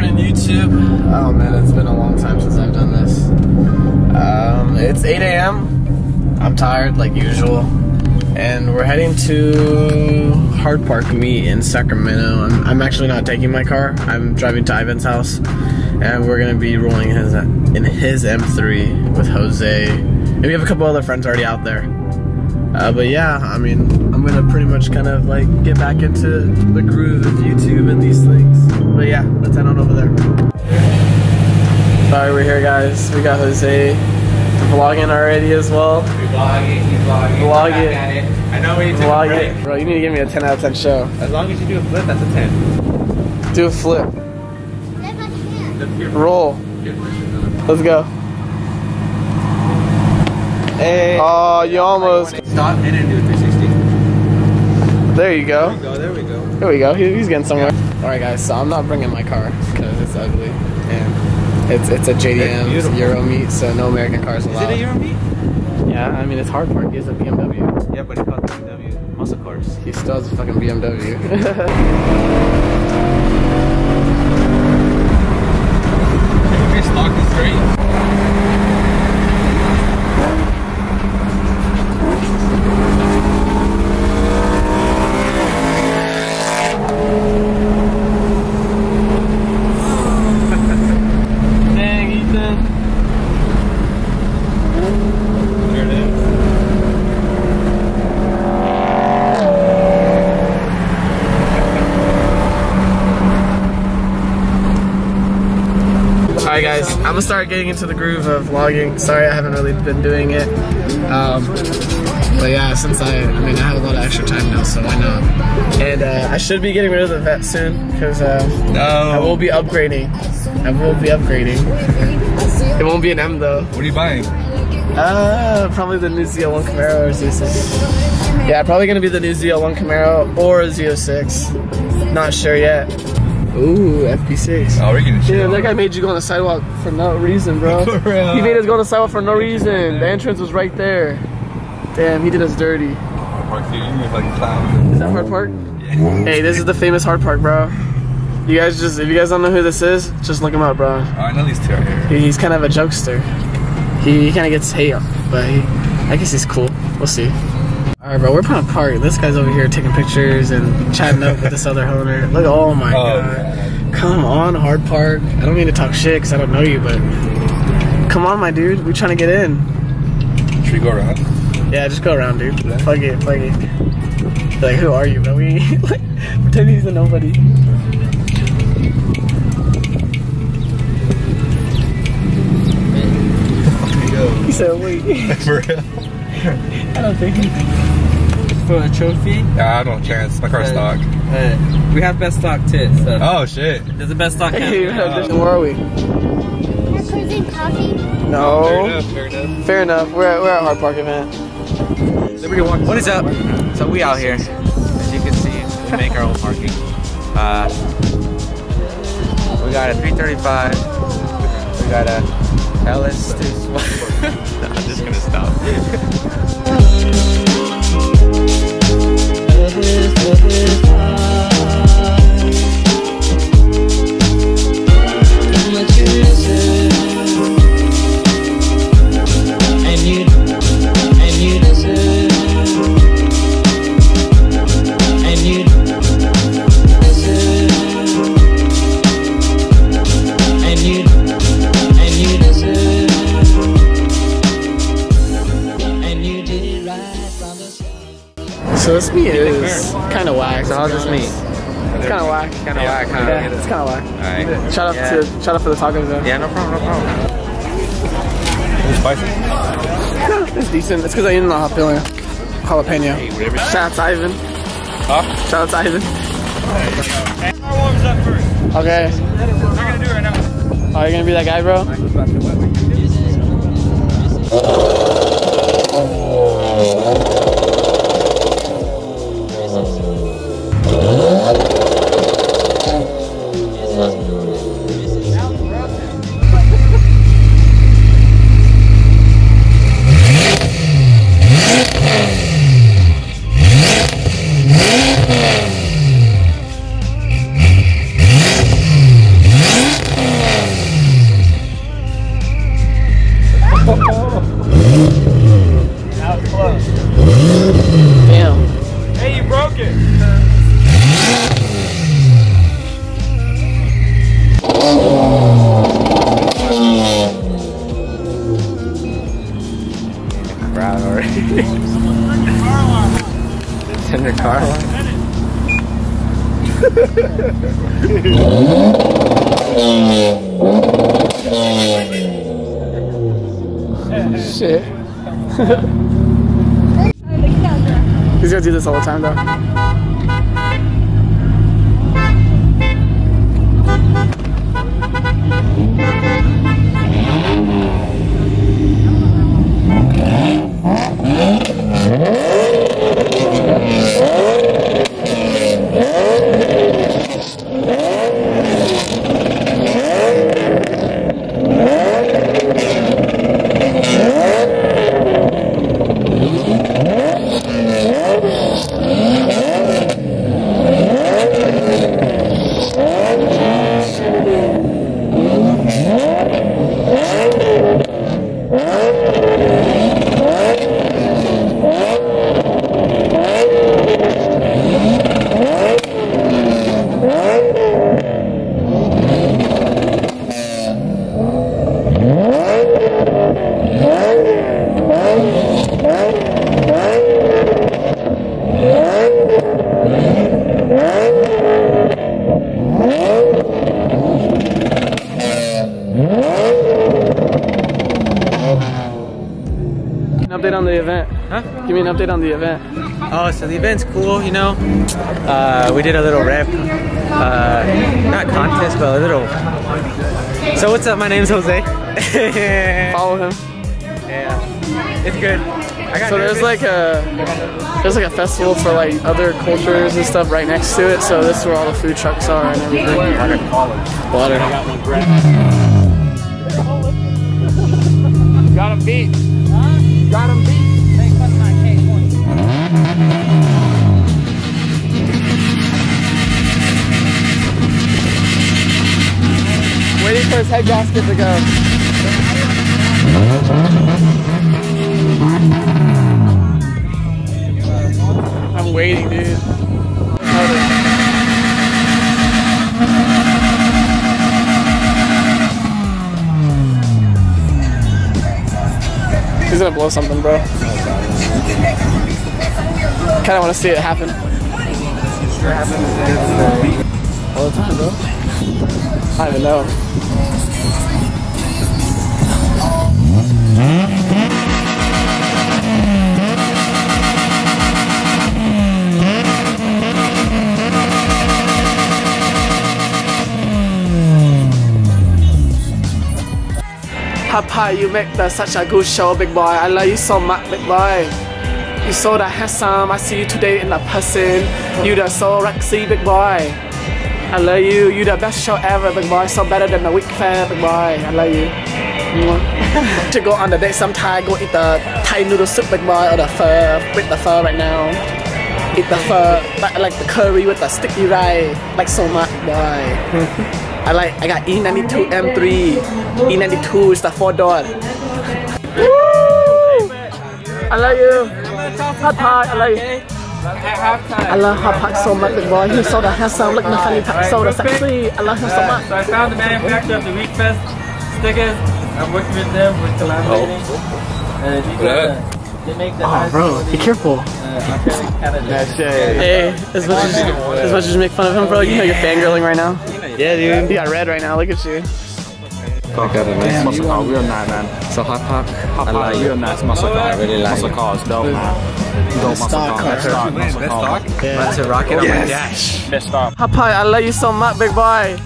morning, YouTube. Oh man, it's been a long time since I've done this. Um, it's 8 a.m. I'm tired, like usual, and we're heading to Hard Park Meet in Sacramento. I'm, I'm actually not taking my car. I'm driving to Ivan's house, and we're gonna be rolling his in his M3 with Jose. And we have a couple other friends already out there. Uh, but yeah, I mean, gonna pretty much kind of like get back into the groove of YouTube and these things. But yeah, let's head on over there. Sorry, we're here, guys. We got Jose vlogging already as well. We vlogging, he's vlogging. Vlog it. at it. I know we need to Vlog break. it, bro. You need to give me a 10 out of 10 show. As long as you do a flip, that's a 10. Do a flip. Roll. pure version of Let's go. Hey. Oh, you almost. Stop and then do a 360. There you go. There we go, there we go. Here we go. He- He's getting somewhere. All right, guys. So I'm not bringing my car because it's ugly and it's it's a JDM. Euro meet, so no American cars allowed. Is it a Euro meet? Yeah, I mean it's hard park. He's a BMW. Yeah, but it's called BMW muscle cars. He still has a fucking BMW. Your stock is great. Dang, Ethan. There it is. Alright guys, I'm gonna start getting into the groove of vlogging. Sorry I haven't really been doing it. Um, but yeah, since I, I mean I have a lot of extra time now, so why not? And uh, I should be getting rid of the vet soon, because uh, No. I will be upgrading. I will be upgrading. It won't be an M though. What are you buying? Uh, probably the new ZL1 Camaro or Z6. Yeah, probably gonna be the new ZL1 Camaro or a Z06. Not sure yet. Ooh, FP6. Oh, we're getting shit. Damn, that guy made you go on the sidewalk for no reason, bro. For real. He made us go on the sidewalk for no reason. The entrance was right there. Damn, he did us dirty. Park City, like a clown. Is that Hard Park? Hey, this is the famous Hard Park, bro. You guys just, if you guys don't know who this is, just look him up, bro. Oh, I know these two are here. He- He's kind of a jokester. He, he kind of gets hate, but he, I guess he's cool. We'll see. All right, bro. We're on a park. This guy's over here taking pictures and chatting up with this other owner. Look, oh my Oh, god. Come on, Hard Park. I don't mean to talk shit because I don't know you, but come on, my dude. We're trying to get in. Should we go around? Yeah, just go around, dude. Yeah. Fuck it, fuck it. Like, who are you, bro? We like pretend he's a nobody. He said, wait. For real? I don't think he. for a trophy. Nah, I don't chance. My car's stock. Uh, we have best stock too. So Oh, shit. there's the best stock. Hey, category. where are we? Cruising coffee. Fair No. enough, fair enough. Fair enough. We're at, we're at Hard Park event. What is up? So we out here. As you can see, we make our own parking. Uh, we got a 335. We got a LS. I'm just gonna stop. Kind of whack. So how's this meet? It's kind of whack. Kind of whack, huh? Yeah, it's kind of whack. Alright. Shout out Yeah. to shout out for the tacos though. Yeah, no problem, no problem. It's spicy. It's decent. It's because I eaten the jalapeno. Jalapeno. Whatever. Shout out to Ivan. Huh? Shout out to Ivan. warms up first. Okay. What am I gonna do right now? Are you gonna be that guy, bro? He's gonna do this all the time though. An update on the event. Huh? Give me an update on the event. Oh, so the event's cool, you know. Uh, we did a little rep, uh, not contest, but a little. So what's up? My name's Jose. Follow him. yeah, it's good. I got So there's like a there's like a festival for like other cultures and stuff right next to it. So this is where all the food trucks are and everything. Water. Got him beat. Got him beat. Waiting for his head gasket to go. I'm waiting, dude. He's gonna blow something, bro. Kinda wanna see it happen. All the time, bro. I don't even know. Papa, you make the, such a good show, big boy. I love you so much, big boy. You so the handsome. I see you today in the person. You the so sexy, big boy. I love you. You the best show ever, big boy. So better than the week fair, big boy. I love you. To go on the date sometime, go eat the Thai noodle soup, big boy, or the pho. With the pho right now. Eat the pho, but I like the curry with the sticky rice, like so much, big boy. I like, I got E E92 M3. E92 is the four door. Woo! I love you. I love you. I love Hot Pot so much, big boy. He's so the handsome, look the funny pack, so the sexy. I love him so much. So I found the manufacturer of the Wekfest stickers. I'm working with them. We're collaborating. And you got they make the Oh, bro, be careful. Uh, hey, as much as, as much as you make fun of him, bro, you know you're fangirling right now. yeah, dude. You got red right now, look at you. I got a nice muscle car, real nice, man. So hot pop. I like real nice muscle car. I really like muscle cars, dope, man. Dope muscle stock car. car. Best stock muscle car. About to rock it on my dash. Best stock. Hot Pot, I love you so much, big boy.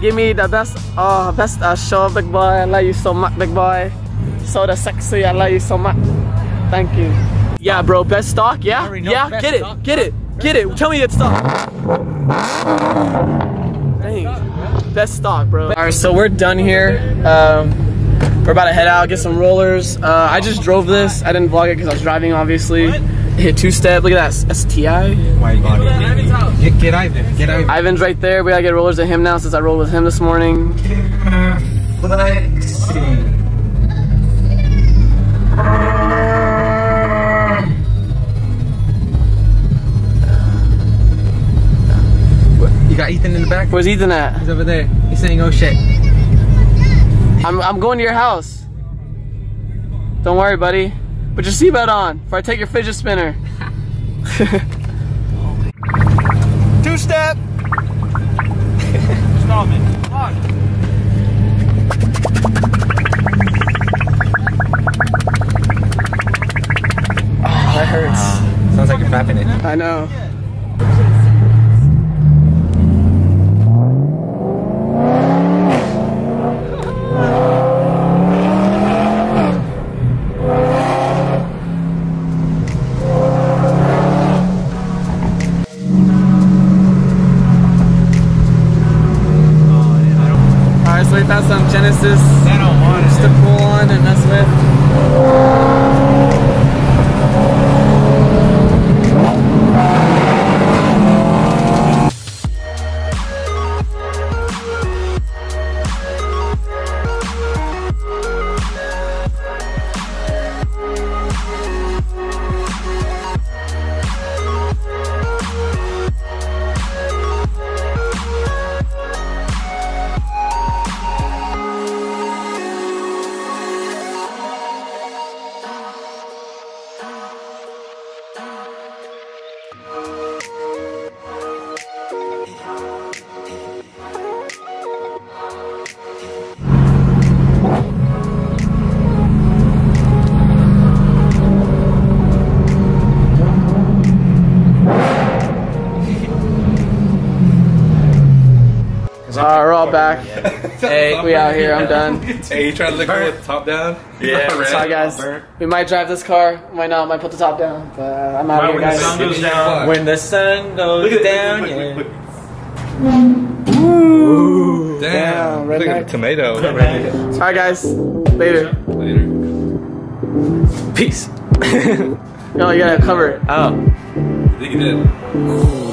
Give me the best, oh, best uh, show, big boy. I love you so much, big boy. So the sexy, I love you so much. Thank you. Yeah, bro, best stock, yeah? Yeah, best get it, stock. get it, get it. Tell me it's stock. Dang, best stock, bro. All right, so we're done here. Um, we're about to head out, get some rollers. Uh, I just drove this. I didn't vlog it because I was driving, obviously. Hit two step. Look at that STI. Get, get Ivan. Get Ivan. Ivan's right there. We gotta get rollers to him now since I rolled with him this morning. Got Ethan in the back? Where's Ethan at? He's over there. He's saying, oh shit. I'm, I'm going to your house. Don't worry, buddy. Put your seatbelt on before I take your fidget spinner. Two step. Solomon. Come on. That hurts. Sounds like you're fapping it. I know. Found some Genesis I don't want just to pull on and mess with. Alright, we're all back. Hey, we out here. I'm done. Hey, you trying to look at the top down? Yeah. Sorry, guys. We might drive this car. Might not. Might put the top down. But uh, I'm out here, When the sun goes down. When the sun goes Look at down. Look, yeah. look, look, Damn, Damn. Look at the tomato. Alright, guys. Later. Later. Peace. No, you gotta cover it. Oh. I think you did.